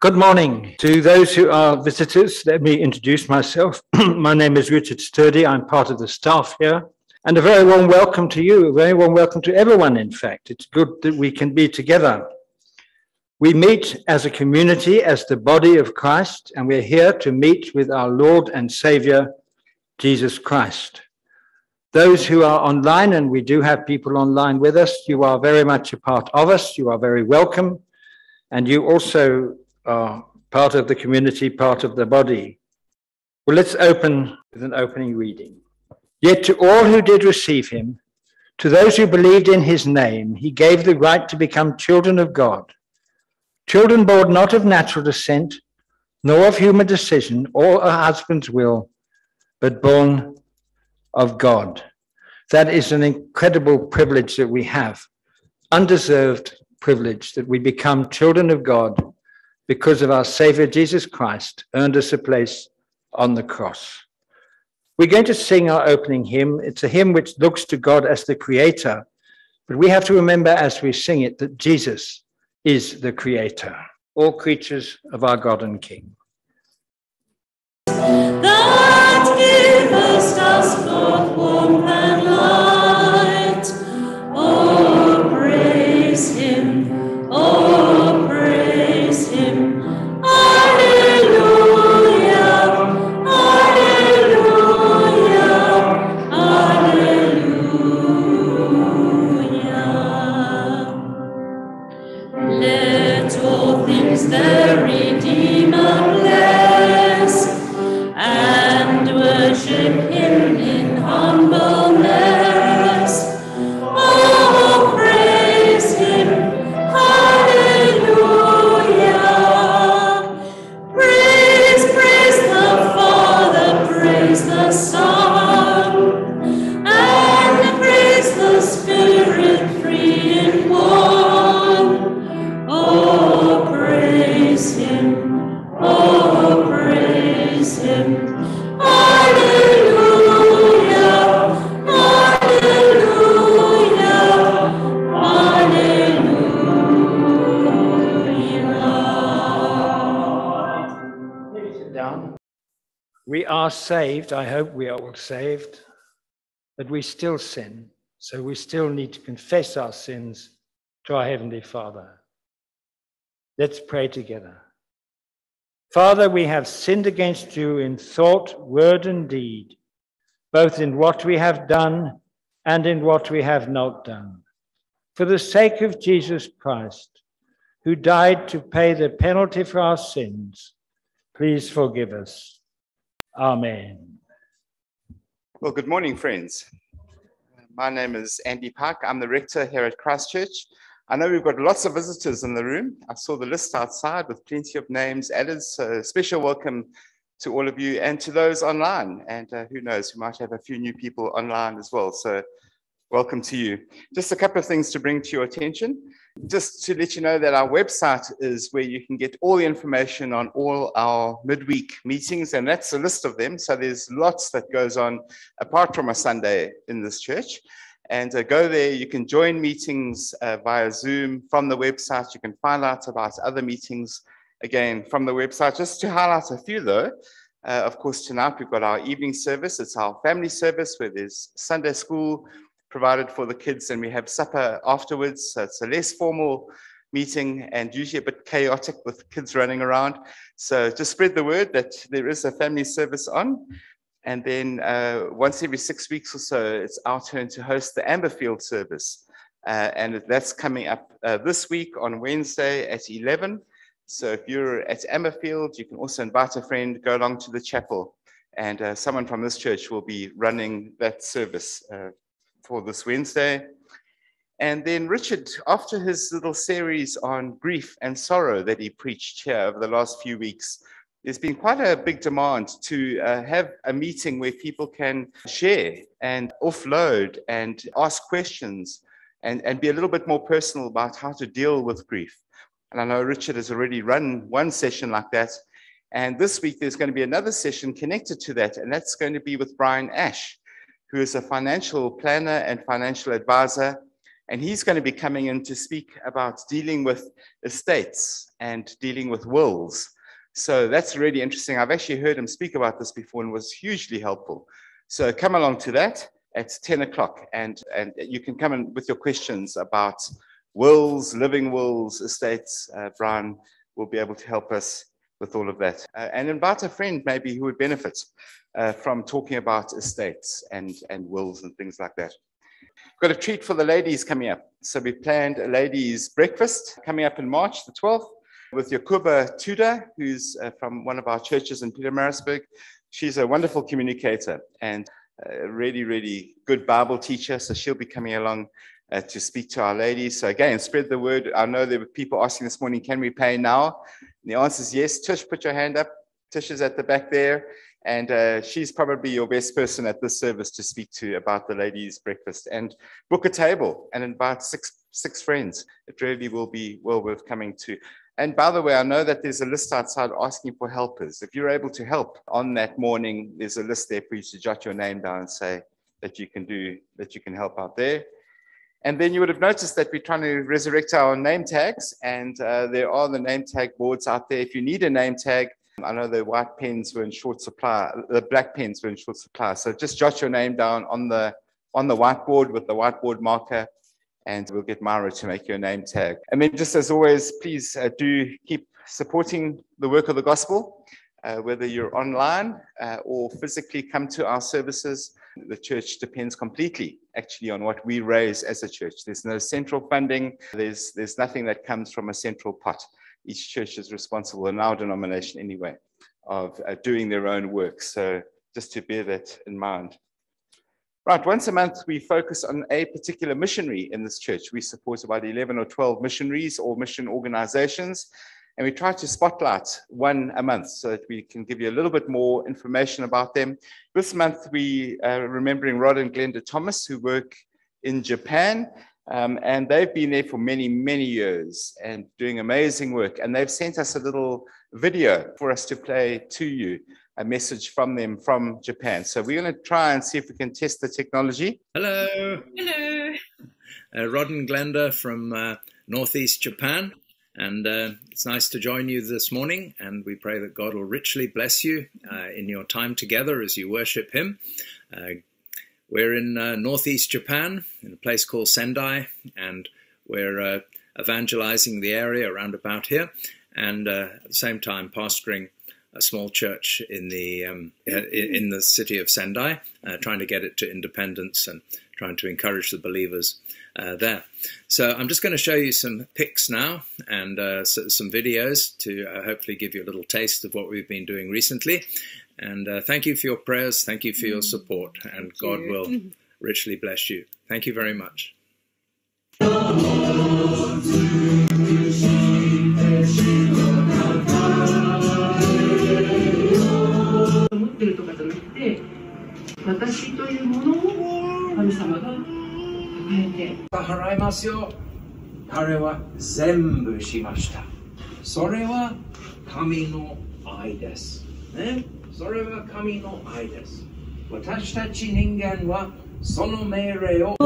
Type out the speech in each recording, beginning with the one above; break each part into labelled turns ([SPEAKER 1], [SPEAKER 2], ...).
[SPEAKER 1] Good morning. To those who are visitors, let me introduce myself. My name is Richard Sturdy. I'm part of the staff here. And a very warm welcome to you, a very warm welcome to everyone, in fact. It's good that we can be together. We meet as a community, as the body of Christ, and we're here to meet with our Lord and Savior, Jesus Christ. Those who are online, and we do have people online with us, you are very much a part of us. You are very welcome. And you also are part of the community, part of the body. Well, let's open with an opening reading. Yet to all who did receive him, to those who believed in his name, he gave the right to become children of God. Children born not of natural descent, nor of human decision or a husband's will, but born of God. That is an incredible privilege that we have, undeserved privilege that we become children of God because of our Savior Jesus Christ earned us a place on the cross. We're going to sing our opening hymn. It's a hymn which looks to God as the creator, but we have to remember as we sing it that Jesus is the creator, all creatures of our God and King.
[SPEAKER 2] That givest us forth warmth and light. Oh, praise him.
[SPEAKER 1] We still sin. So we still need to confess our sins to our Heavenly Father. Let's pray together. Father, we have sinned against you in thought, word, and deed, both in what we have done and in what we have not done. For the sake of Jesus Christ, who died to pay the penalty for our sins, please forgive us. Amen.
[SPEAKER 3] Well, good morning, friends. My name is Andy Park. I'm the rector here at Christ Church. I know we've got lots of visitors in the room. I saw the list outside with plenty of names added. So, special welcome to all of you and to those online. And uh, who knows, we might have a few new people online as well. So, welcome to you. Just a couple of things to bring to your attention. Just to let you know that our website is where you can get all the information on all our midweek meetings, and that's a list of them. So there's lots that goes on apart from a Sunday in this church. And uh, go there, you can join meetings uh, via Zoom from the website. You can find out about other meetings again from the website. Just to highlight a few though, uh, of course, tonight we've got our evening service. It's our family service where there's Sunday school, provided for the kids, and we have supper afterwards. So it's a less formal meeting and usually a bit chaotic with kids running around. So just spread the word that there is a family service on. And then uh, once every six weeks or so, it's our turn to host the Amberfield service. Uh, and that's coming up uh, this week on Wednesday at 11. So if you're at Amberfield, you can also invite a friend, go along to the chapel, and uh, someone from this church will be running that service uh, for this Wednesday. And then Richard, after his little series on grief and sorrow that he preached here over the last few weeks, there's been quite a big demand to uh, have a meeting where people can share and offload and ask questions and, and be a little bit more personal about how to deal with grief. And I know Richard has already run one session like that. And this week, there's going to be another session connected to that, and that's going to be with Brian Ash, who is a financial planner and financial advisor. And he's going to be coming in to speak about dealing with estates and dealing with wills. So that's really interesting. I've actually heard him speak about this before and was hugely helpful. So come along to that at 10 o'clock and, and you can come in with your questions about wills, living wills, estates. Uh, Brian will be able to help us with all of that. Uh, and invite a friend maybe who would benefit uh, from talking about estates and, and wills and things like that. Got a treat for the ladies coming up. So we planned a ladies' breakfast coming up in March the 12th with Yakuba Tuda, who's uh, from one of our churches in Pietermaritzburg. She's a wonderful communicator and a really, really good Bible teacher. So she'll be coming along uh, to speak to our ladies. So again, spread the word. I know there were people asking this morning, can we pay now? And the answer is yes. Tish, put your hand up. Tish is at the back there. And uh, she's probably your best person at this service to speak to about the ladies' breakfast. And book a table and invite six six friends. It really will be well worth coming to. And by the way, I know that there's a list outside asking for helpers. If you're able to help on that morning, there's a list there for you to jot your name down and say that you can do that you can help out there. And then you would have noticed that we're trying to resurrect our name tags, and uh, there are the name tag boards out there. If you need a name tag, I know the white pens were in short supply, the black pens were in short supply. So just jot your name down on the on the whiteboard with the whiteboard marker, and we'll get Myra to make your name tag. And then, just as always, please uh, do keep supporting the work of the gospel, uh, whether you're online uh, or physically come to our services. The church depends completely, actually, on what we raise as a church. There's no central funding. There's there's nothing that comes from a central pot. Each church is responsible, in our denomination anyway, of uh, doing their own work. So just to bear that in mind. Right, once a month we focus on a particular missionary in this church. We support about 11 or 12 missionaries or mission organizations, and we try to spotlight one a month so that we can give you a little bit more information about them. This month we are remembering Rod and Glenda Thomas, who work in Japan, um, and they've been there for many, many years and doing amazing work. And they've sent us a little video for us to play to you a message from them from Japan. So we're going to try and see if we can test the technology.
[SPEAKER 4] Hello,
[SPEAKER 2] Hello.
[SPEAKER 4] uh, Rod and Glenda from uh, Northeast Japan. And uh, it's nice to join you this morning. And we pray that God will richly bless you uh, in your time together as you worship Him. Uh, we're in uh, Northeast Japan, in a place called Sendai, and we're uh, evangelizing the area around about here, and uh, at the same time pastoring a small church in the um, in the city of Sendai, uh, trying to get it to independence and trying to encourage the believers uh, there. So I'm just going to show you some pics now and uh, so, some videos to uh, hopefully give you a little taste of what we've been doing recently. And uh, thank you for your prayers, thank you for your support, and God
[SPEAKER 2] you.
[SPEAKER 4] will richly bless you. Thank you very much.
[SPEAKER 5] 私というものを神様が与えて。
[SPEAKER 6] 払いますよ。彼は全部しました。それは神の愛です。ね？それは神の愛です。私たち人間はその命令を。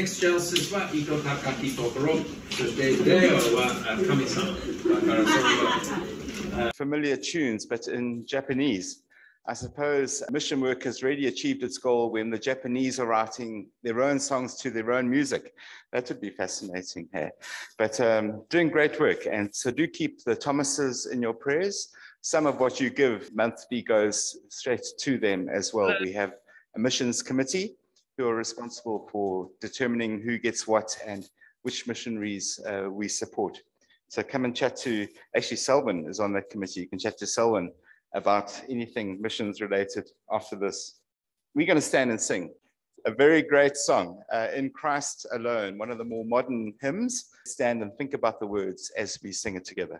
[SPEAKER 6] Gloria in excelsis は糸高きところそしてデオはあ神様だからそれは
[SPEAKER 3] familiar tunes, but in Japanese. I suppose mission work has really achieved its goal when the Japanese are writing their own songs to their own music. That would be fascinating here. But um, doing great work. And so do keep the Thomases in your prayers. Some of what you give monthly goes straight to them as well. We have a missions committee who are responsible for determining who gets what and which missionaries uh, we support. So come and chat to, actually Selwyn is on that committee. You can chat to Selwyn about anything missions related after this. We're going to stand and sing a very great song, uh, In Christ Alone, one of the more modern hymns. Stand and think about the words as we sing it together.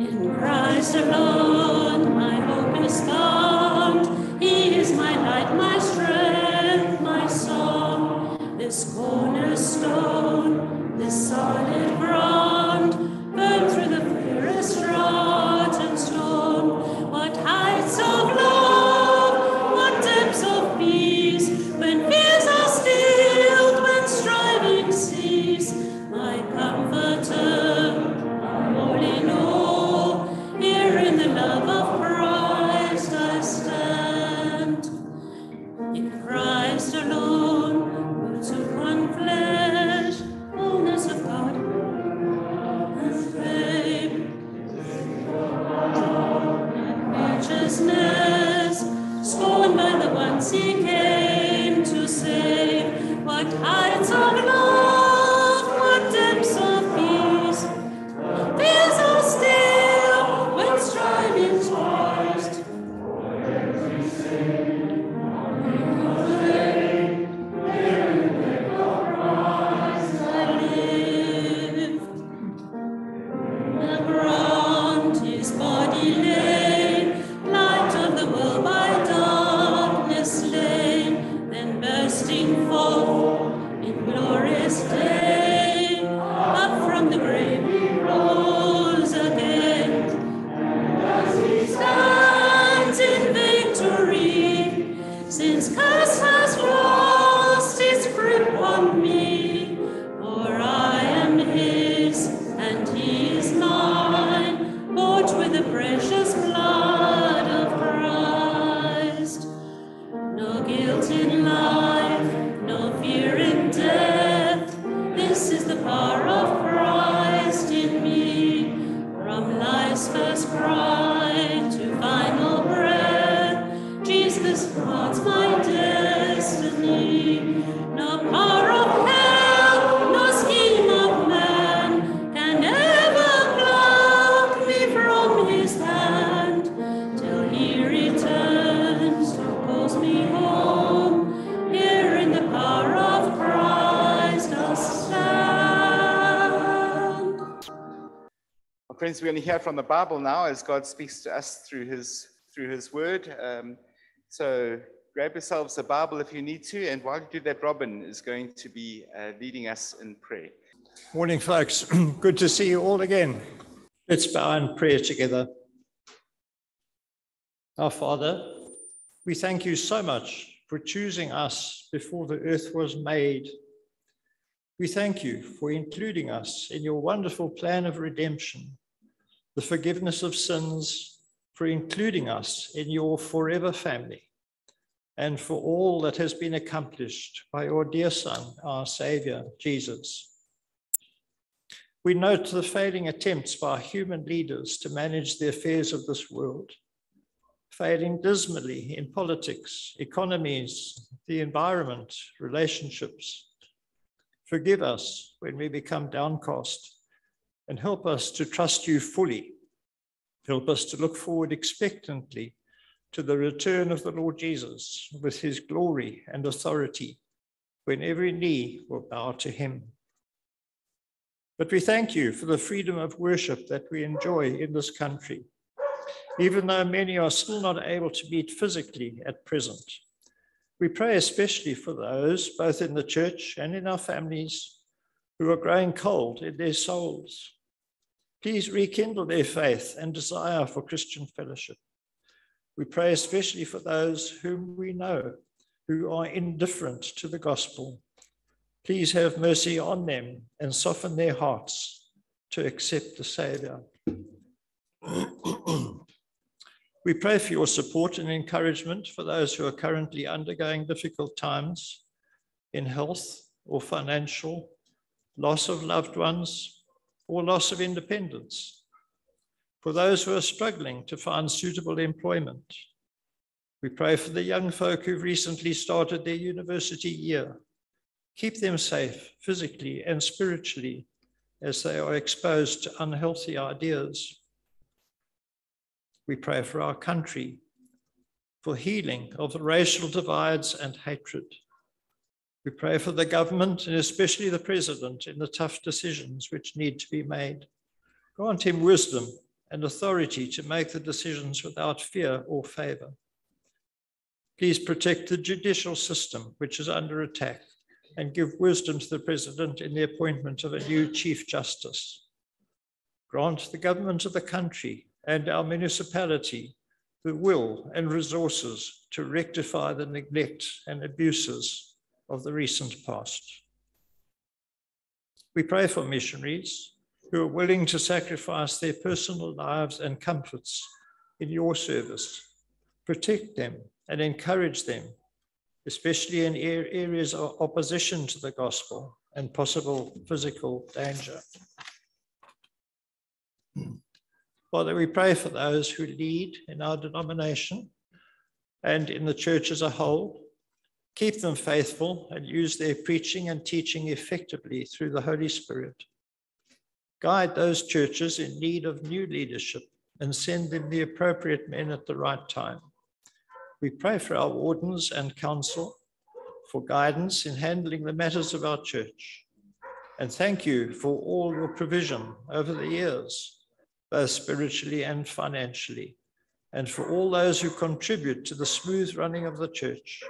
[SPEAKER 2] In Christ alone, my hope is found. He is my light, my strength, my song. This cornerstone, this solid ground,
[SPEAKER 3] hear from the Bible now as God speaks to us through His through His Word. Um, so grab yourselves a Bible if you need to, and while you do that, Robin is going to be uh, leading us in prayer.
[SPEAKER 7] Morning, folks. Good to see you all again. Let's bow in prayer together. Our Father, we thank you so much for choosing us before the earth was made. We thank you for including us in your wonderful plan of redemption, the forgiveness of sins, for including us in your forever family, and for all that has been accomplished by your dear Son, our Savior, Jesus. We note the failing attempts by human leaders to manage the affairs of this world, failing dismally in politics, economies, the environment, relationships. Forgive us when we become downcast and help us to trust you fully. Help us to look forward expectantly to the return of the Lord Jesus with his glory and authority when every knee will bow to him. But we thank you for the freedom of worship that we enjoy in this country, even though many are still not able to meet physically at present. We pray especially for those, both in the church and in our families, who are growing cold in their souls. Please rekindle their faith and desire for Christian fellowship. We pray especially for those whom we know who are indifferent to the gospel. Please have mercy on them and soften their hearts to accept the Savior. we pray for your support and encouragement for those who are currently undergoing difficult times in health or financial, loss of loved ones, or loss of independence. For those who are struggling to find suitable employment, we pray for the young folk who've recently started their university year. Keep them safe physically and spiritually as they are exposed to unhealthy ideas. We pray for our country, for healing of the racial divides and hatred. We pray for the government and especially the president in the tough decisions which need to be made. Grant him wisdom and authority to make the decisions without fear or favor. Please protect the judicial system, which is under attack, and give wisdom to the president in the appointment of a new chief justice. Grant the government of the country and our municipality the will and resources to rectify the neglect and abuses of the recent past. We pray for missionaries who are willing to sacrifice their personal lives and comforts in your service. Protect them and encourage them, especially in areas of opposition to the gospel and possible physical danger. Father, we pray for those who lead in our denomination and in the church as a whole. Keep them faithful and use their preaching and teaching effectively through the Holy Spirit. Guide those churches in need of new leadership and send them the appropriate men at the right time. We pray for our wardens and council for guidance in handling the matters of our church. And thank you for all your provision over the years both spiritually and financially, and for all those who contribute to the smooth running of the church.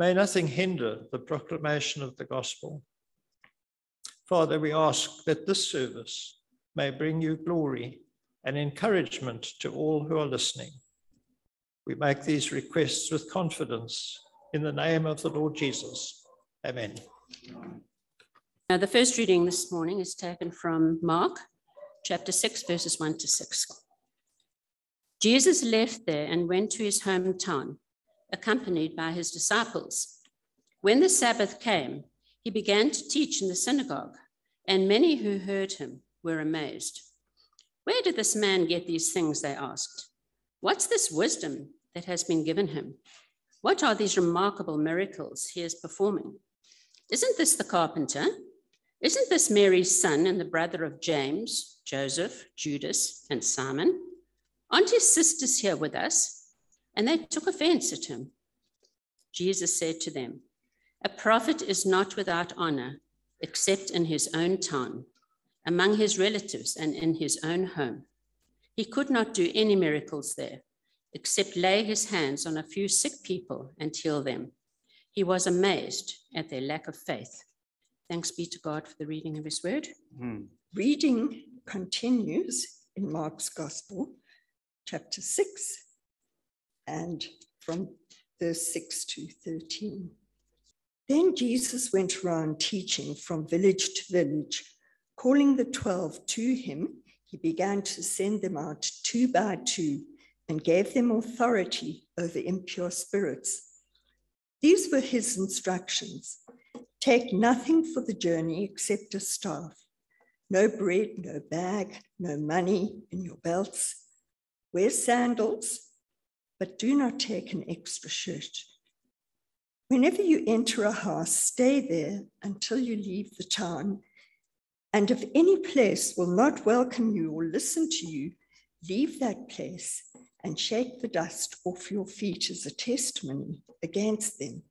[SPEAKER 7] May nothing hinder the proclamation of the gospel. Father, we ask that this service may bring you glory and encouragement to all who are listening. We make these requests with confidence in the name of the Lord Jesus. Amen.
[SPEAKER 2] Now, the first reading this morning is taken from Mark chapter 6, verses 1 to 6. Jesus left there and went to his hometown, accompanied by his disciples. When the Sabbath came, he began to teach in the synagogue, and many who heard him were amazed. Where did this man get these things? They asked. What's this wisdom that has been given him? What are these remarkable miracles he is performing? Isn't this the carpenter? Isn't this Mary's son and the brother of James, Joseph, Judas, and Simon. Aren't his sisters here with us? And they took offense at him. Jesus said to them, A prophet is not without honor except in his own town, among his relatives, and in his own home. He could not do any miracles there except lay his hands on a few sick people and heal them. He was amazed at their lack of faith. Thanks be to God for the reading of his word.
[SPEAKER 8] Hmm. Reading continues in Mark's Gospel, chapter 6, and from verse 6 to 13. Then Jesus went around teaching from village to village, calling the twelve to him. He began to send them out two by two and gave them authority over impure spirits. These were his instructions Take nothing for the journey except a staff no bread, no bag, no money in your belts. Wear sandals, but do not take an extra shirt. Whenever you enter a house, stay there until you leave the town. And if any place will not welcome you or listen to you, leave that place and shake the dust off your feet as a testimony against them.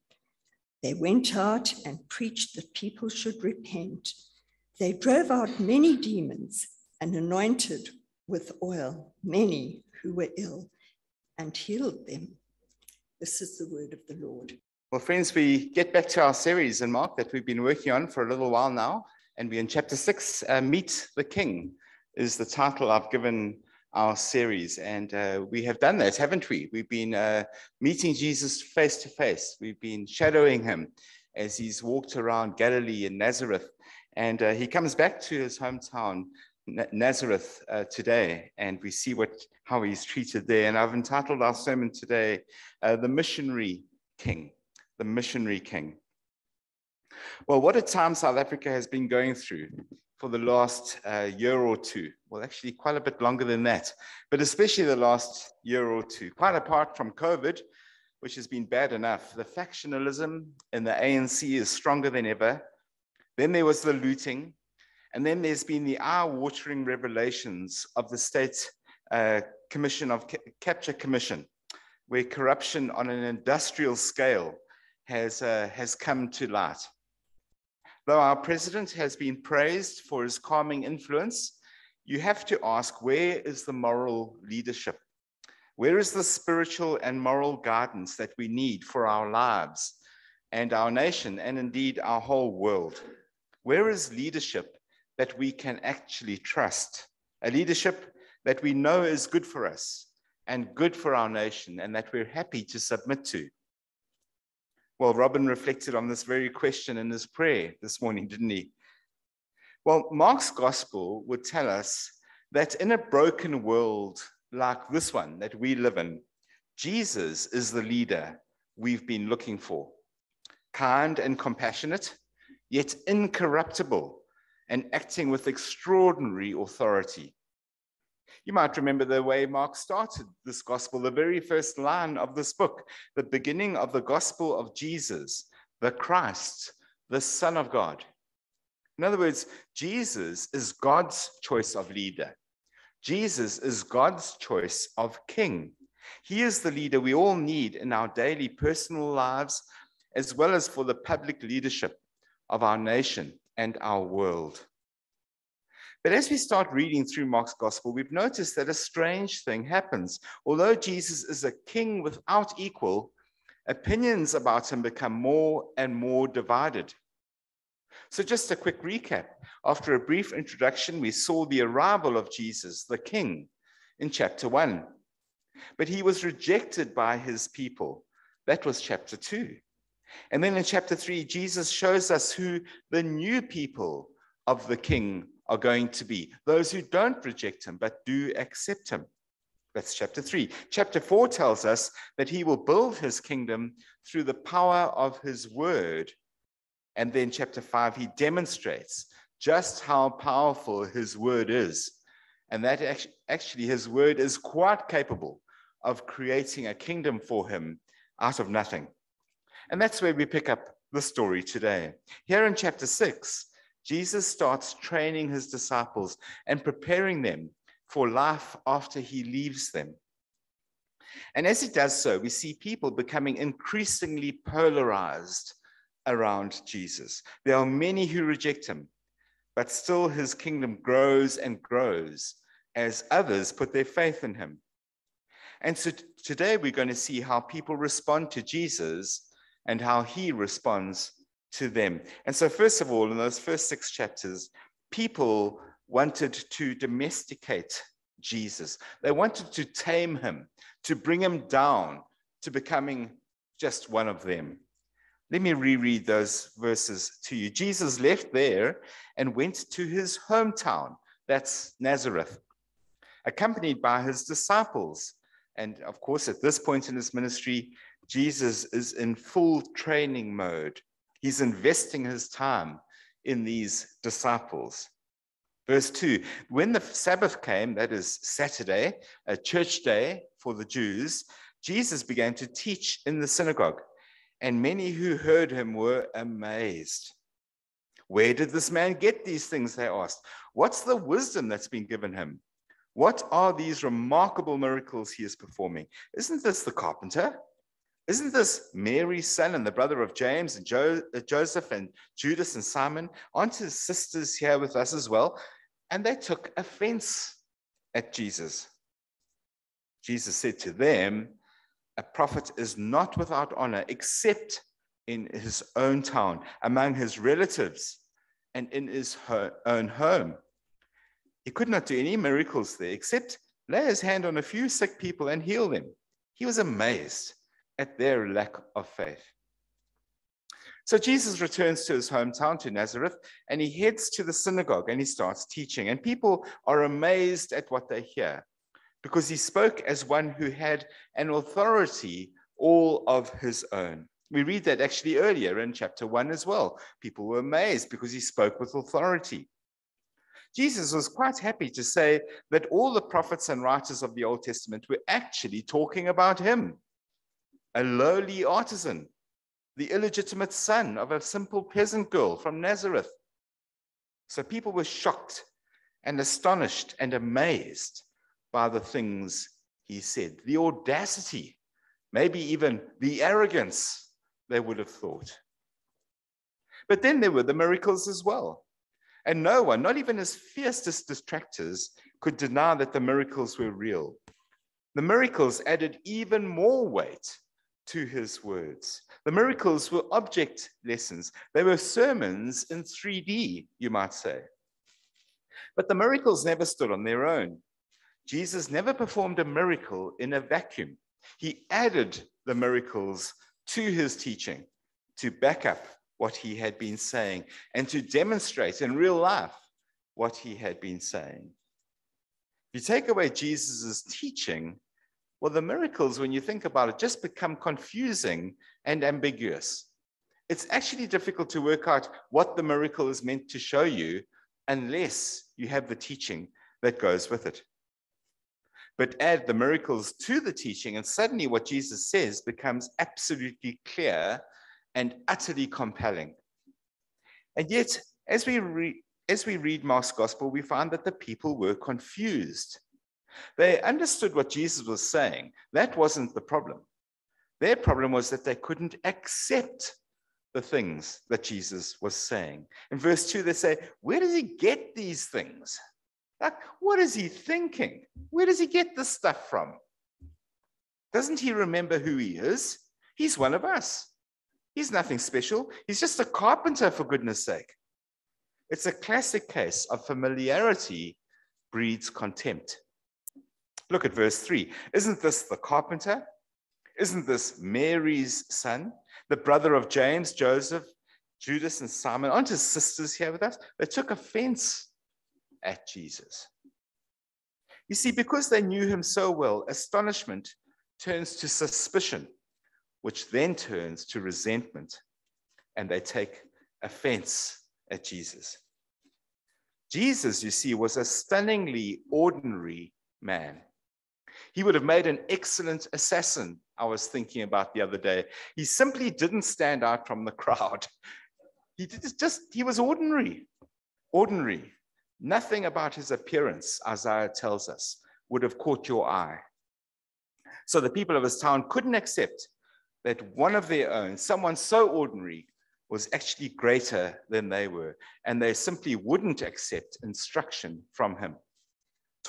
[SPEAKER 8] They went out and preached that people should repent. They drove out many demons and anointed with oil many who were ill and healed them. This is the word of the Lord.
[SPEAKER 3] Well, friends, we get back to our series in Mark that we've been working on for a little while now. And we're in chapter six uh, Meet the King, is the title I've given our series. And uh, we have done that, haven't we? We've been uh, meeting Jesus face to face, we've been shadowing him as he's walked around Galilee and Nazareth and uh, he comes back to his hometown, Nazareth, uh, today, and we see what how he's treated there. And I've entitled our sermon today, uh, "The Missionary King." The Missionary King. Well, what a time South Africa has been going through for the last uh, year or two. Well, actually, quite a bit longer than that, but especially the last year or two. Quite apart from COVID, which has been bad enough, the factionalism in the ANC is stronger than ever. Then there was the looting. And then there's been the eye-watering revelations of the State uh, Commission of Ca- Capture Commission, where corruption on an industrial scale has, uh, has come to light. Though our president has been praised for his calming influence, you have to ask where is the moral leadership? Where is the spiritual and moral guidance that we need for our lives and our nation, and indeed our whole world? Where is leadership that we can actually trust? A leadership that we know is good for us and good for our nation, and that we're happy to submit to. Well, Robin reflected on this very question in his prayer this morning, didn't he? Well, Mark's gospel would tell us that in a broken world like this one that we live in, Jesus is the leader we've been looking for. Kind and compassionate, yet incorruptible, and acting with extraordinary authority. You might remember the way Mark started this gospel, the very first line of this book, the beginning of the gospel of Jesus, the Christ, the Son of God. In other words, Jesus is God's choice of leader. Jesus is God's choice of king. He is the leader we all need in our daily personal lives, as well as for the public leadership of our nation and our world. But as we start reading through Mark's gospel, we've noticed that a strange thing happens. Although Jesus is a king without equal, opinions about him become more and more divided. So, just a quick recap. After a brief introduction, we saw the arrival of Jesus, the king, in chapter one. But he was rejected by his people. That was chapter two. And then in chapter three, Jesus shows us who the new people of the king are going to be those who don't reject him, but do accept him. That's chapter three. Chapter four tells us that he will build his kingdom through the power of his word. And then chapter five, he demonstrates just how powerful his word is. And that actually, his word is quite capable of creating a kingdom for him out of nothing. And that's where we pick up the story today. Here in chapter six, Jesus starts training his disciples and preparing them for life after he leaves them. And as he does so, we see people becoming increasingly polarized around Jesus. There are many who reject him, but still his kingdom grows and grows as others put their faith in him. And so today we're going to see how people respond to Jesus and how he responds to them. And so, first of all, in those first six chapters, people wanted to domesticate Jesus. They wanted to tame him, to bring him down to becoming just one of them. Let me reread those verses to you. Jesus left there and went to his hometown, that's Nazareth, accompanied by his disciples. And of course, at this point in his ministry, Jesus is in full training mode. He's investing his time in these disciples. Verse 2 When the Sabbath came, that is Saturday, a church day for the Jews, Jesus began to teach in the synagogue, and many who heard him were amazed. Where did this man get these things? They asked. What's the wisdom that's been given him? What are these remarkable miracles he is performing? Isn't this the carpenter? Isn't this Mary's son and the brother of James and jo- uh, Joseph and Judas and Simon? Aren't his sisters here with us as well? And they took offense at Jesus. Jesus said to them, A prophet is not without honor except in his own town, among his relatives, and in his own home. He could not do any miracles there except lay his hand on a few sick people and heal them. He was amazed at their lack of faith. So Jesus returns to his hometown, to Nazareth, and he heads to the synagogue and he starts teaching. And people are amazed at what they hear because he spoke as one who had an authority all of his own. We read that actually earlier in chapter one as well. People were amazed because he spoke with authority. Jesus was quite happy to say that all the prophets and writers of the Old Testament were actually talking about him a lowly artisan, the illegitimate son of a simple peasant girl from Nazareth. So people were shocked and astonished and amazed by the things he said. The audacity, maybe even the arrogance, they would have thought. But then there were the miracles as well. And no one, not even his fiercest detractors, could deny that the miracles were real. The miracles added even more weight to his words. The miracles were object lessons, they were sermons in 3D, you might say. But the miracles never stood on their own. Jesus never performed a miracle in a vacuum. He added the miracles to his teaching to back up what he had been saying and to demonstrate in real life what he had been saying. If you take away Jesus' teaching, well, the miracles, when you think about it, just become confusing and ambiguous. It's actually difficult to work out what the miracle is meant to show you unless you have the teaching that goes with it. But add the miracles to the teaching, and suddenly what Jesus says becomes absolutely clear and utterly compelling. And yet, as we, re- as we read Mark's gospel, we find that the people were confused. They understood what Jesus was saying. That wasn't the problem. Their problem was that they couldn't accept the things that Jesus was saying. In verse 2, they say, Where does he get these things? Like, what is he thinking? Where does he get this stuff from? Doesn't he remember who he is? He's one of us. He's nothing special. He's just a carpenter, for goodness sake. It's a classic case of familiarity breeds contempt. Look at verse 3. Isn't this the carpenter? Isn't this Mary's son, the brother of James, Joseph, Judas, and Simon? Aren't his sisters here with us? They took offense at Jesus. You see, because they knew him so well, astonishment turns to suspicion, which then turns to resentment, and they take offense at Jesus. Jesus, you see, was a stunningly ordinary man. He would have made an excellent assassin, I was thinking about the other day. He simply didn't stand out from the crowd. He just, he was ordinary, ordinary. Nothing about his appearance, Isaiah tells us, would have caught your eye. So the people of his town couldn't accept that one of their own, someone so ordinary, was actually greater than they were, and they simply wouldn't accept instruction from him.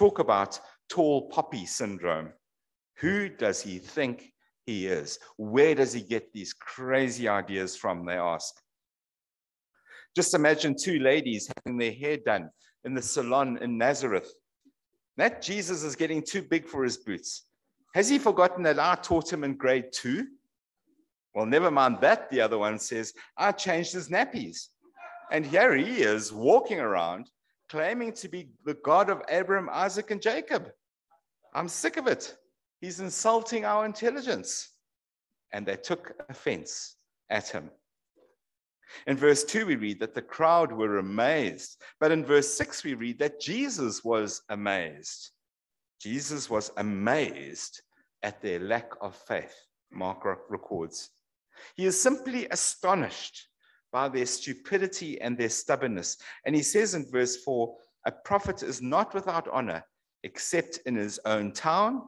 [SPEAKER 3] Talk about tall poppy syndrome. Who does he think he is? Where does he get these crazy ideas from? They ask. Just imagine two ladies having their hair done in the salon in Nazareth. That Jesus is getting too big for his boots. Has he forgotten that I taught him in grade two? Well, never mind that. The other one says, I changed his nappies. And here he is walking around claiming to be the God of Abraham, Isaac, and Jacob. I'm sick of it. He's insulting our intelligence. And they took offense at him. In verse 2, we read that the crowd were amazed. But in verse 6, we read that Jesus was amazed. Jesus was amazed at their lack of faith, Mark records. He is simply astonished by their stupidity and their stubbornness. And he says in verse 4 a prophet is not without honor except in his own town,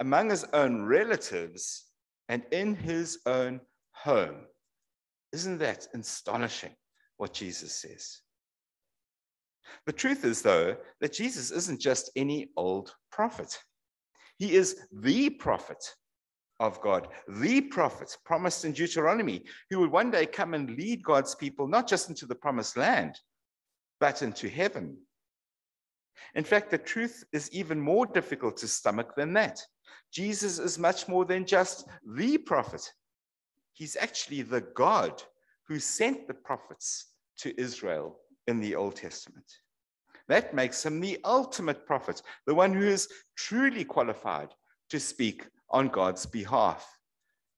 [SPEAKER 3] among his own relatives, and in his own home. Isn't that astonishing what Jesus says? The truth is, though, that Jesus isn't just any old prophet. He is the prophet of God, the prophets promised in Deuteronomy, who would one day come and lead God's people not just into the promised land, but into heaven. In fact, the truth is even more difficult to stomach than that. Jesus is much more than just the prophet, he's actually the God who sent the prophets to Israel in the Old Testament. That makes him the ultimate prophet, the one who is truly qualified to speak on God's behalf.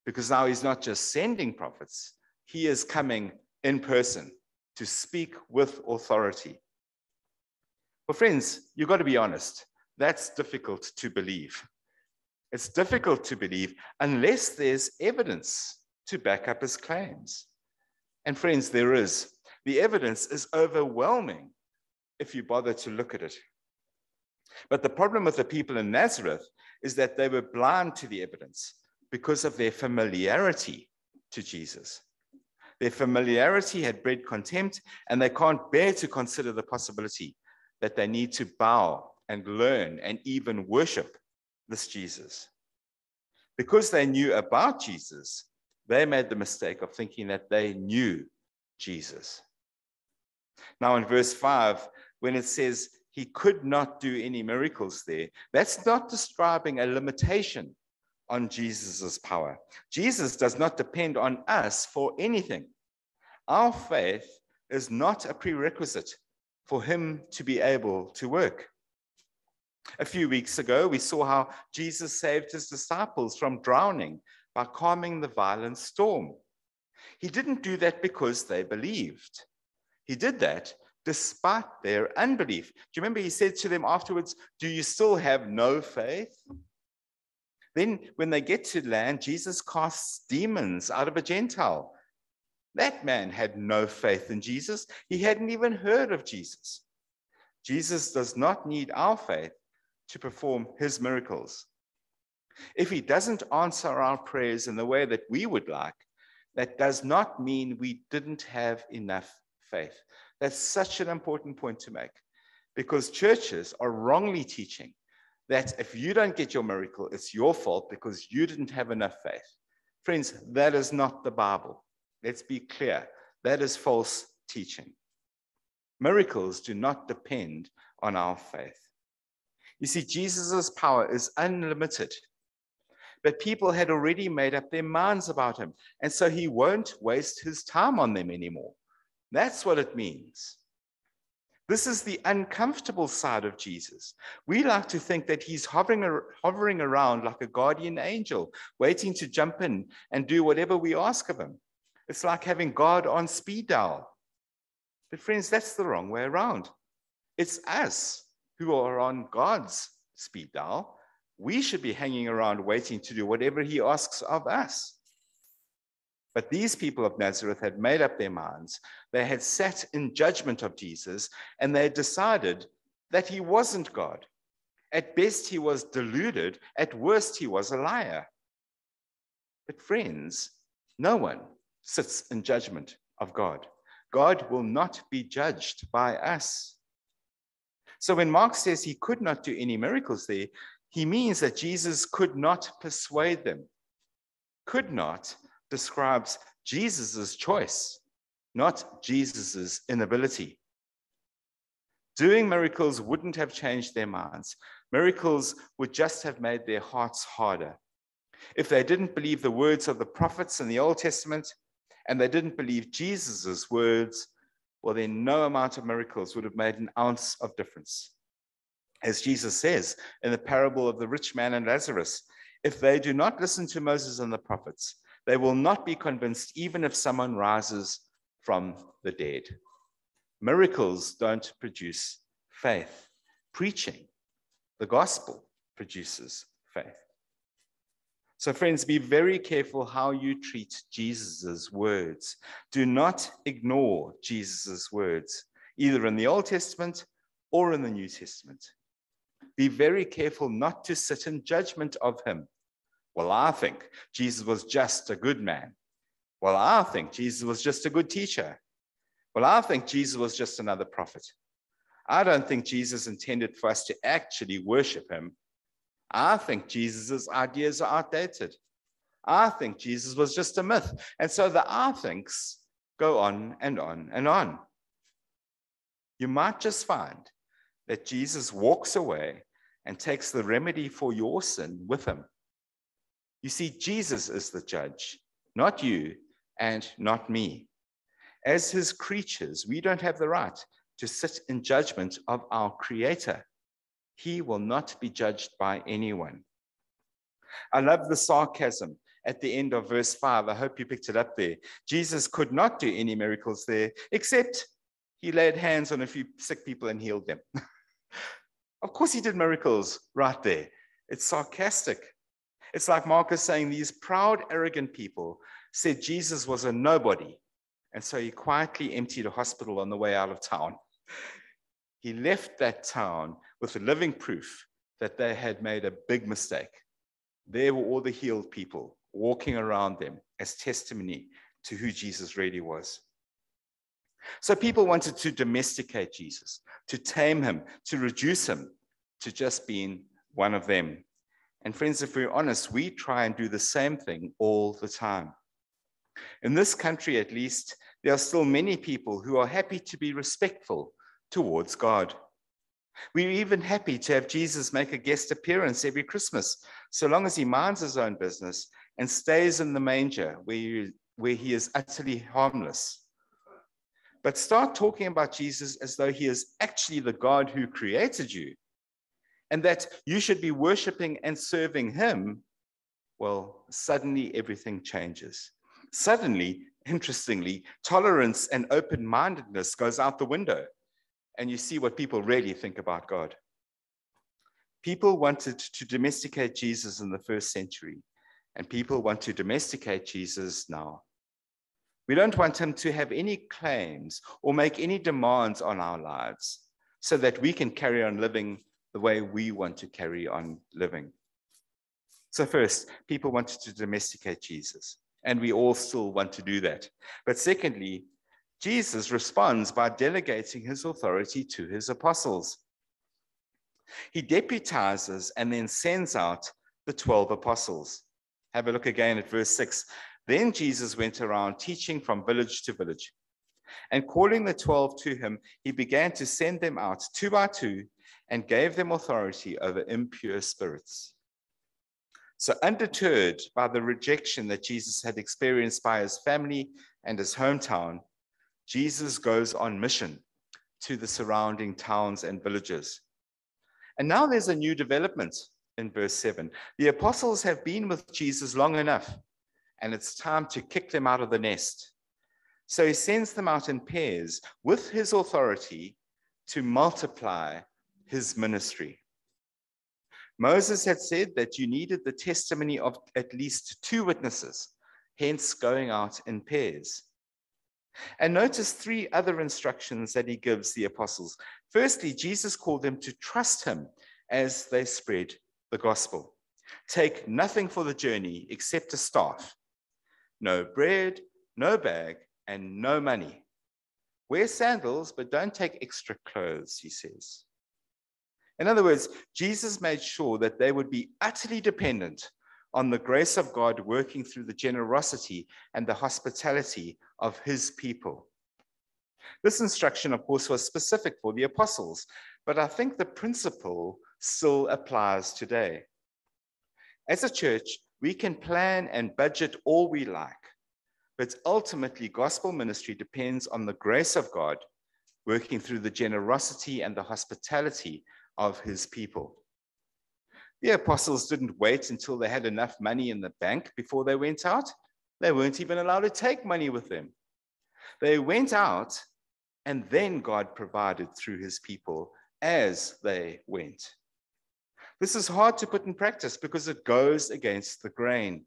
[SPEAKER 3] Because now he's not just sending prophets, he is coming in person to speak with authority. Well, friends, you've got to be honest. That's difficult to believe. It's difficult to believe unless there's evidence to back up his claims. And friends, there is. The evidence is overwhelming if you bother to look at it. But the problem with the people in Nazareth is that they were blind to the evidence because of their familiarity to Jesus. Their familiarity had bred contempt, and they can't bear to consider the possibility that they need to bow and learn and even worship this Jesus. Because they knew about Jesus, they made the mistake of thinking that they knew Jesus. Now, in verse 5, when it says he could not do any miracles there, that's not describing a limitation on Jesus' power. Jesus does not depend on us for anything. Our faith is not a prerequisite for him to be able to work. A few weeks ago, we saw how Jesus saved his disciples from drowning by calming the violent storm. He didn't do that because they believed. He did that despite their unbelief. Do you remember he said to them afterwards, Do you still have no faith? Then, when they get to land, Jesus casts demons out of a Gentile. That man had no faith in Jesus. He hadn't even heard of Jesus. Jesus does not need our faith to perform his miracles. If he doesn't answer our prayers in the way that we would like, that does not mean we didn't have enough faith. That's such an important point to make because churches are wrongly teaching that if you don't get your miracle, it's your fault because you didn't have enough faith. Friends, that is not the Bible. Let's be clear. That is false teaching. Miracles do not depend on our faith. You see, Jesus' power is unlimited. But people had already made up their minds about him. And so he won't waste his time on them anymore. That's what it means. This is the uncomfortable side of Jesus. We like to think that he's hovering, hovering around like a guardian angel, waiting to jump in and do whatever we ask of him. It's like having God on speed dial. But, friends, that's the wrong way around. It's us who are on God's speed dial, we should be hanging around waiting to do whatever he asks of us. But these people of Nazareth had made up their minds. They had sat in judgment of Jesus and they had decided that he wasn't God. At best, he was deluded. At worst, he was a liar. But, friends, no one sits in judgment of God. God will not be judged by us. So when Mark says he could not do any miracles there, he means that Jesus could not persuade them. Could not describes Jesus' choice, not Jesus' inability. Doing miracles wouldn't have changed their minds. Miracles would just have made their hearts harder. If they didn't believe the words of the prophets in the Old Testament and they didn't believe Jesus' words, well, then no amount of miracles would have made an ounce of difference. As Jesus says in the parable of the rich man and Lazarus, if they do not listen to Moses and the prophets, they will not be convinced even if someone rises from the dead. Miracles don't produce faith. Preaching the gospel produces faith. So, friends, be very careful how you treat Jesus' words. Do not ignore Jesus' words, either in the Old Testament or in the New Testament. Be very careful not to sit in judgment of him. Well, I think Jesus was just a good man. Well, I think Jesus was just a good teacher. Well, I think Jesus was just another prophet. I don't think Jesus intended for us to actually worship him I think Jesus' ideas are outdated. I think Jesus was just a myth. And so the I thinks go on and on and on. You might just find that Jesus walks away and takes the remedy for your sin with him. You see, Jesus is the judge, not you and not me. As his creatures, we don't have the right to sit in judgment of our creator. He will not be judged by anyone. I love the sarcasm at the end of verse 5. I hope you picked it up there. Jesus could not do any miracles there, except he laid hands on a few sick people and healed them. of course, he did miracles right there. It's sarcastic. It's like Mark is saying these proud, arrogant people said Jesus was a nobody. And so he quietly emptied a hospital on the way out of town. he left that town with a living proof that they had made a big mistake. There were all the healed people walking around them as testimony to who Jesus really was. So people wanted to domesticate Jesus, to tame him, to reduce him to just being one of them. And friends, if we're honest, we try and do the same thing all the time. In this country, at least, there are still many people who are happy to be respectful towards God. We're even happy to have Jesus make a guest appearance every Christmas, so long as he minds his own business and stays in the manger where he, where he is utterly harmless. But start talking about Jesus as though he is actually the God who created you and that you should be worshiping and serving him. Well, suddenly everything changes. Suddenly, interestingly, tolerance and open mindedness goes out the window and you see what people really think about God. People wanted to domesticate Jesus in the first century, and people want to domesticate Jesus now. We don't want him to have any claims or make any demands on our lives so that we can carry on living the way we want to carry on living. So, first, people wanted to domesticate Jesus, and we all still want to do that. But secondly, Jesus responds by delegating his authority to his apostles. He deputizes and then sends out the 12 apostles. Have a look again at verse 6. Then Jesus went around teaching from village to village. And calling the 12 to him, he began to send them out two by two and gave them authority over impure spirits. So, undeterred by the rejection that Jesus had experienced by his family and his hometown, Jesus goes on mission to the surrounding towns and villages. And now there's a new development in verse 7. The apostles have been with Jesus long enough, and it's time to kick them out of the nest. So he sends them out in pairs with his authority to multiply his ministry. Moses had said that you needed the testimony of at least two witnesses, hence going out in pairs. And notice three other instructions that he gives the apostles. Firstly, Jesus called them to trust him as they spread the gospel. Take nothing for the journey except a staff, no bread, no bag, and no money. Wear sandals, but don't take extra clothes, he says. In other words, Jesus made sure that they would be utterly dependent on the grace of God working through the generosity and the hospitality of his people. This instruction, of course, was specific for the apostles, but I think the principle still applies today. As a church, we can plan and budget all we like, but ultimately, gospel ministry depends on the grace of God working through the generosity and the hospitality of his people. The apostles didn't wait until they had enough money in the bank before they went out. They weren't even allowed to take money with them. They went out, and then God provided through his people as they went. This is hard to put in practice because it goes against the grain.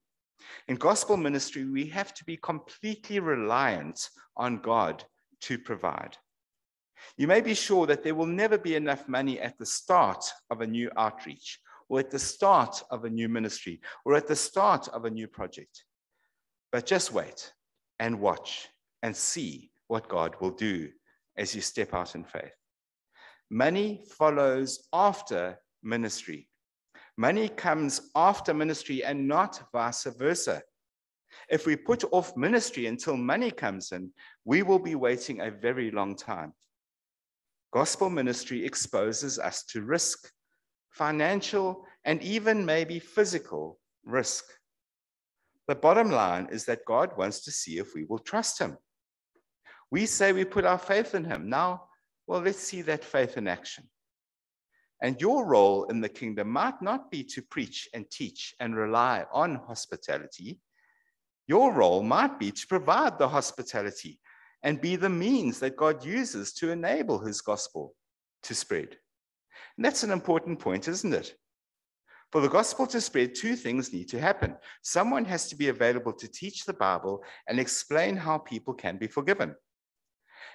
[SPEAKER 3] In gospel ministry, we have to be completely reliant on God to provide. You may be sure that there will never be enough money at the start of a new outreach, or at the start of a new ministry, or at the start of a new project. But just wait and watch and see what God will do as you step out in faith. Money follows after ministry. Money comes after ministry and not vice versa. If we put off ministry until money comes in, we will be waiting a very long time. Gospel ministry exposes us to risk, financial, and even maybe physical risk. The bottom line is that God wants to see if we will trust Him. We say we put our faith in Him. Now, well, let's see that faith in action. And your role in the kingdom might not be to preach and teach and rely on hospitality. Your role might be to provide the hospitality and be the means that God uses to enable his gospel to spread. And that's an important point, isn't it? For the gospel to spread, two things need to happen. Someone has to be available to teach the Bible and explain how people can be forgiven.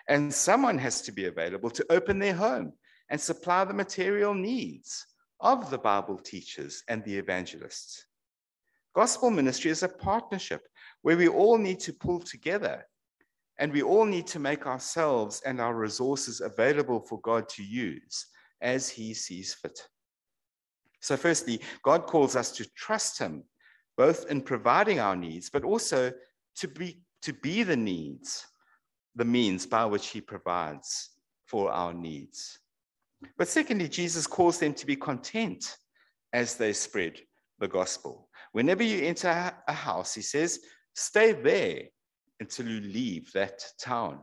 [SPEAKER 3] And someone has to be available to open their home and supply the material needs of the Bible teachers and the evangelists. Gospel ministry is a partnership where we all need to pull together and we all need to make ourselves and our resources available for God to use as He sees fit. So, firstly, God calls us to trust Him, both in providing our needs, but also to be, to be the needs, the means by which He provides for our needs. But secondly, Jesus calls them to be content as they spread the gospel. Whenever you enter a house, He says, stay there until you leave that town.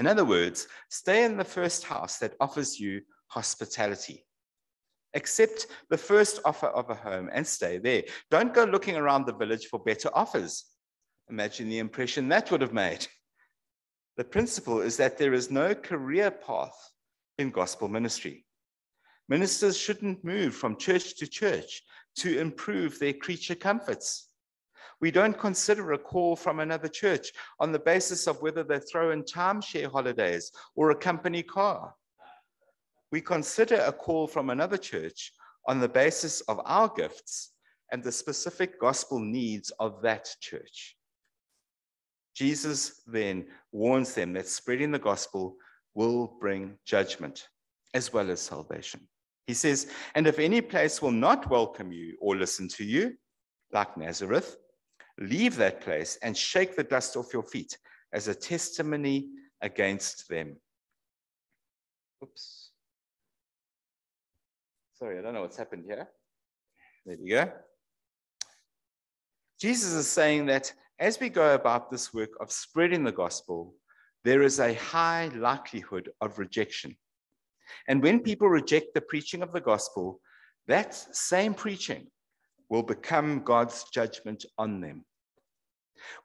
[SPEAKER 3] In other words, stay in the first house that offers you hospitality. Accept the first offer of a home and stay there. Don't go looking around the village for better offers. Imagine the impression that would have made. The principle is that there is no career path in gospel ministry. Ministers shouldn't move from church to church to improve their creature comforts. We don't consider a call from another church on the basis of whether they throw in timeshare holidays or a company car. We consider a call from another church on the basis of our gifts and the specific gospel needs of that church. Jesus then warns them that spreading the gospel will bring judgment as well as salvation. He says, And if any place will not welcome you or listen to you, like Nazareth, leave that place and shake the dust off your feet as a testimony against them. Oops. Sorry, I don't know what's happened here. There we go. Jesus is saying that as we go about this work of spreading the gospel, there is a high likelihood of rejection. And when people reject the preaching of the gospel, that same preaching will become God's judgment on them.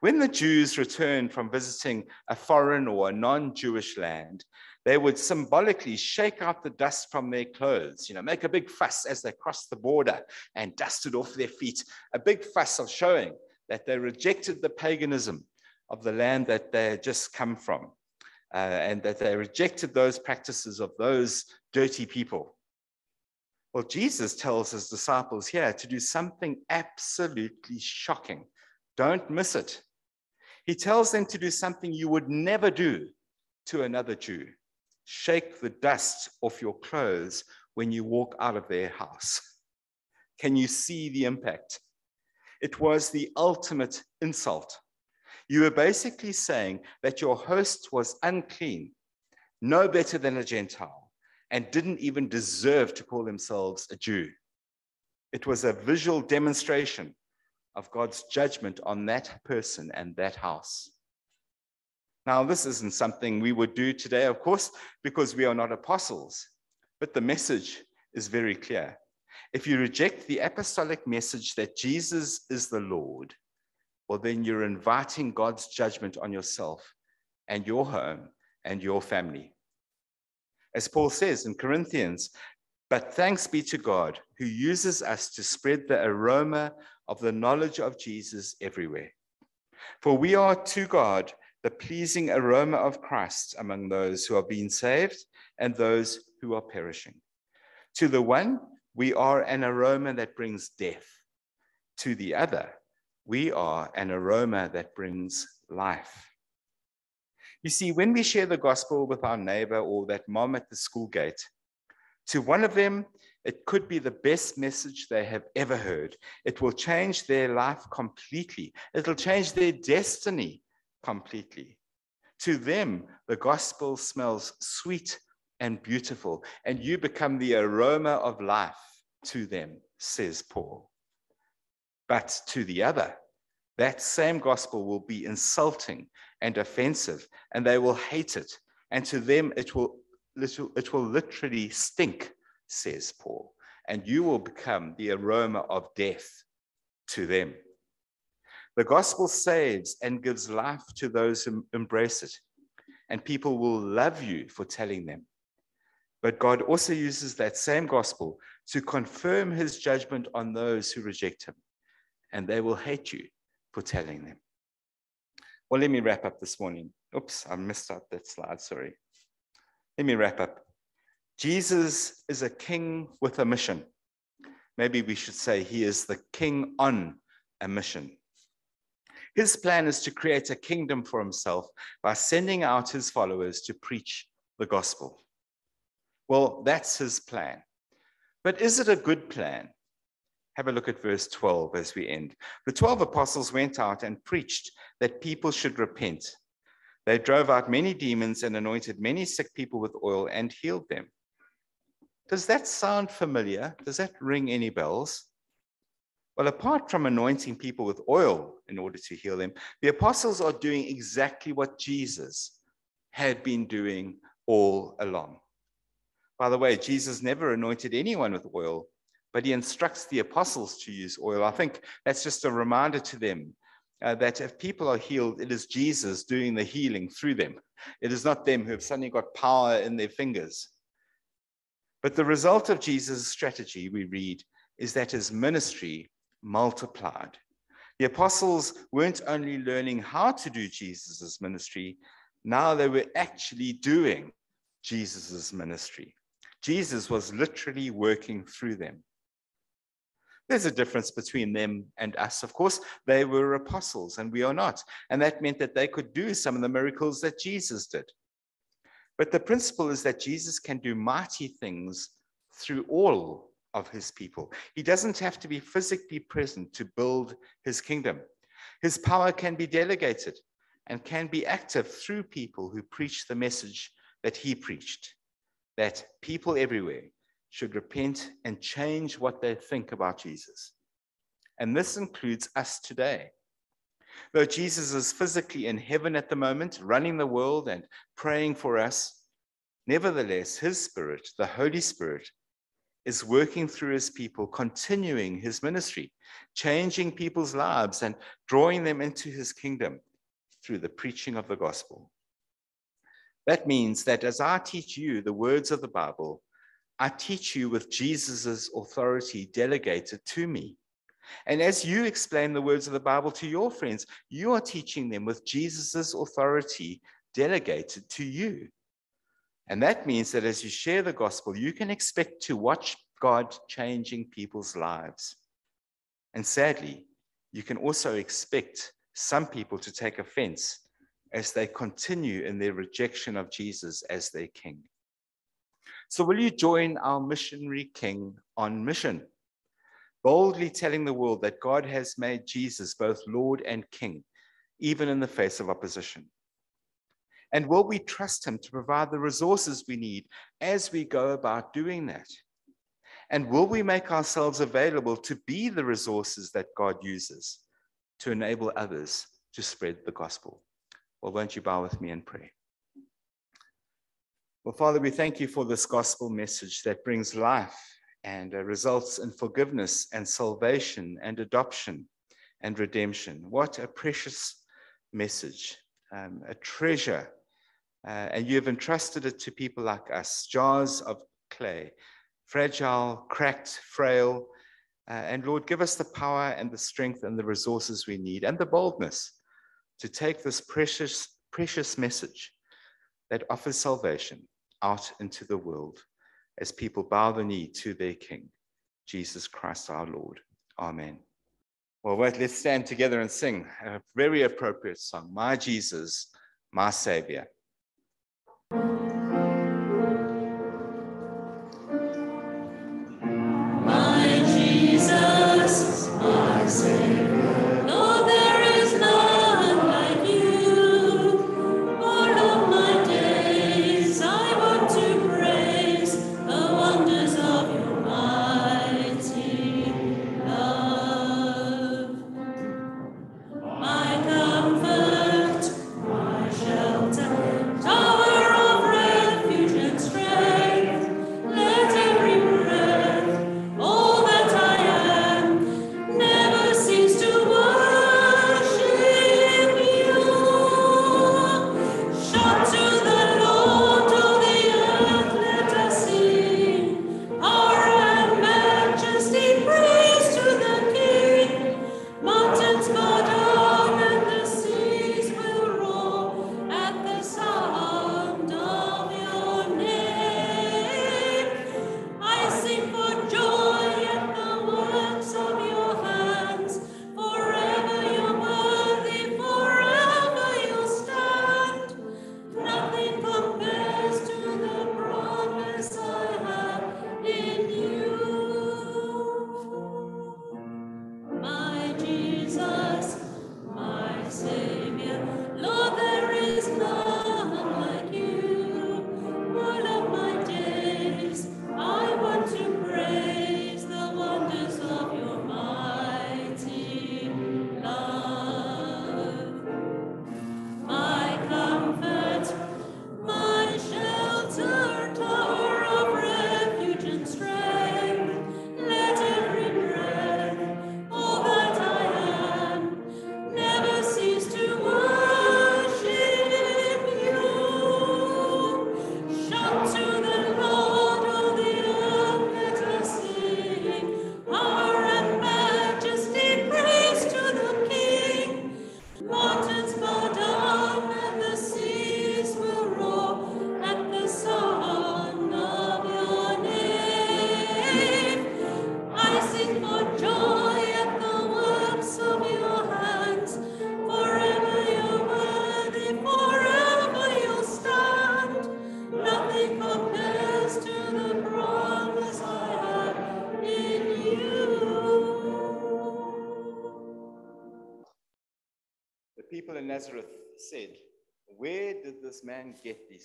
[SPEAKER 3] When the Jews returned from visiting a foreign or a non Jewish land, they would symbolically shake out the dust from their clothes, you know, make a big fuss as they crossed the border and dusted off their feet, a big fuss of showing that they rejected the paganism of the land that they had just come from, uh, and that they rejected those practices of those dirty people. Well, Jesus tells his disciples here to do something absolutely shocking. Don't miss it. He tells them to do something you would never do to another Jew shake the dust off your clothes when you walk out of their house. Can you see the impact? It was the ultimate insult. You were basically saying that your host was unclean, no better than a Gentile, and didn't even deserve to call themselves a Jew. It was a visual demonstration of God's judgment on that person and that house. Now, this isn't something we would do today, of course, because we are not apostles, but the message is very clear. If you reject the apostolic message that Jesus is the Lord, well, then you're inviting God's judgment on yourself and your home and your family. As Paul says in Corinthians, but thanks be to God who uses us to spread the aroma of the knowledge of Jesus everywhere. For we are to God the pleasing aroma of Christ among those who are being saved and those who are perishing. To the one, we are an aroma that brings death. To the other, we are an aroma that brings life. You see, when we share the gospel with our neighbor or that mom at the school gate, to one of them, it could be the best message they have ever heard. It will change their life completely. It'll change their destiny completely. To them, the gospel smells sweet and beautiful, and you become the aroma of life to them, says Paul. But to the other, that same gospel will be insulting and offensive, and they will hate it. And to them, it will, it will literally stink, says Paul. And you will become the aroma of death to them. The gospel saves and gives life to those who embrace it, and people will love you for telling them. But God also uses that same gospel to confirm his judgment on those who reject him, and they will hate you for telling them. Well, let me wrap up this morning. Oops, I missed out that slide, sorry. Let me wrap up. Jesus is a king with a mission. Maybe we should say he is the king on a mission. His plan is to create a kingdom for himself by sending out his followers to preach the gospel. Well, that's his plan. But is it a good plan? Have a look at verse 12 as we end. The 12 apostles went out and preached that people should repent. They drove out many demons and anointed many sick people with oil and healed them. Does that sound familiar? Does that ring any bells? Well, apart from anointing people with oil in order to heal them, the apostles are doing exactly what Jesus had been doing all along. By the way, Jesus never anointed anyone with oil, but he instructs the apostles to use oil. I think that's just a reminder to them uh, that if people are healed, it is Jesus doing the healing through them. It is not them who have suddenly got power in their fingers. But the result of Jesus' strategy, we read, is that his ministry multiplied. The apostles weren't only learning how to do Jesus' ministry, now they were actually doing Jesus' ministry. Jesus was literally working through them. There's a difference between them and us. Of course, they were apostles and we are not. And that meant that they could do some of the miracles that Jesus did. But the principle is that Jesus can do mighty things through all of his people. He doesn't have to be physically present to build his kingdom. His power can be delegated and can be active through people who preach the message that he preached that people everywhere should repent and change what they think about Jesus. And this includes us today. Though Jesus is physically in heaven at the moment, running the world and praying for us, nevertheless, his spirit, the Holy Spirit, is working through his people, continuing his ministry, changing people's lives and drawing them into his kingdom through the preaching of the gospel. That means that as I teach you the words of the Bible, I teach you with Jesus' authority delegated to me. And as you explain the words of the Bible to your friends, you are teaching them with Jesus' authority delegated to you. And that means that as you share the gospel, you can expect to watch God changing people's lives. And sadly, you can also expect some people to take offense as they continue in their rejection of Jesus as their king. So, will you join our missionary king on mission? Boldly telling the world that God has made Jesus both Lord and King, even in the face of opposition. And will we trust him to provide the resources we need as we go about doing that? And will we make ourselves available to be the resources that God uses to enable others to spread the gospel? Well, won't you bow with me and pray? Well, Father, we thank you for this gospel message that brings life and uh, results in forgiveness and salvation and adoption and redemption. What a precious message, um, a treasure. Uh, and you have entrusted it to people like us, jars of clay, fragile, cracked, frail. Uh, and Lord, give us the power and the strength and the resources we need and the boldness to take this precious, precious message that offers salvation out into the world as people bow the knee to their King, Jesus Christ our Lord. Amen. Well, let's stand together and sing a very appropriate song, My Jesus, My Savior.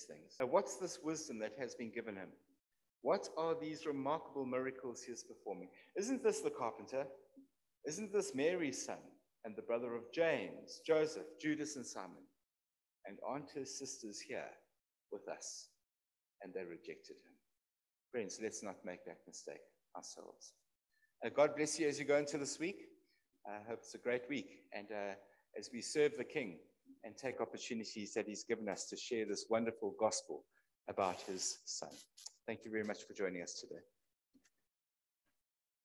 [SPEAKER 3] Things? Now, What's this wisdom that has been given him? What are these remarkable miracles he is performing? Isn't this the carpenter? Isn't this Mary's son and the brother of James, Joseph, Judas, and Simon? And aren't his sisters here with us? And they rejected him. Friends, let's not make that mistake ourselves. Uh, God bless you as you go into this week. I hope it's a great week. And uh, as we serve the King and take opportunities that He's given us to share this wonderful gospel about His Son. Thank you very much for joining us today.